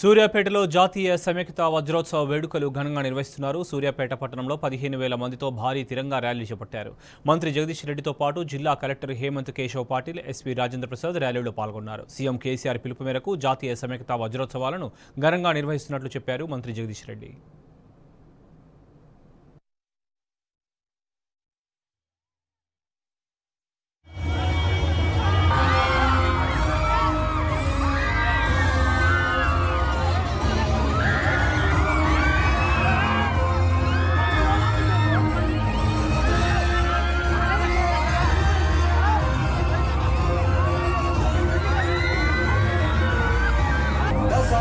సూర్యాపేటలో జాతీయ సమైక్యత వజ్రోత్సవ వేడుకలు ఘనంగా నిర్వహిస్తున్నారు. సూర్యాపేట పట్టణంలో పదిహేను వేల మందితో భారీ తిరంగా ర్యాలీ చేపట్టారు. మంత్రి జగదీష్ రెడ్డితో పాటు జిల్లా కలెక్టర్ హేమంత్ కేశవ్ పాటిల్ ఎస్పీ రాజేంద్ర ప్రసాద్ ర్యాలీలో పాల్గొన్నారు. సీఎం కేసీఆర్ పిలుపు మేరకు జాతీయ సమైక్యత వజ్రోత్సవాలను ఘనంగా నిర్వహిస్తున్నట్లు చెప్పారు మంత్రి జగదీష్ రెడ్డి.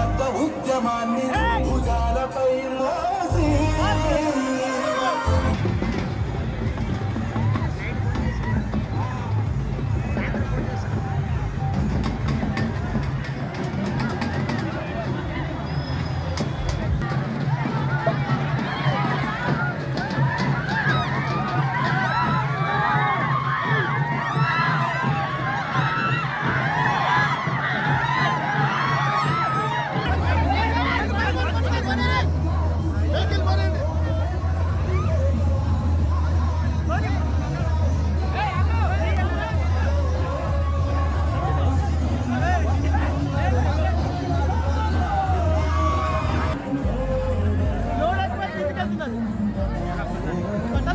దశాబ్ద ఉద్యమాన్ని భుజాలపై మోసి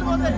るまで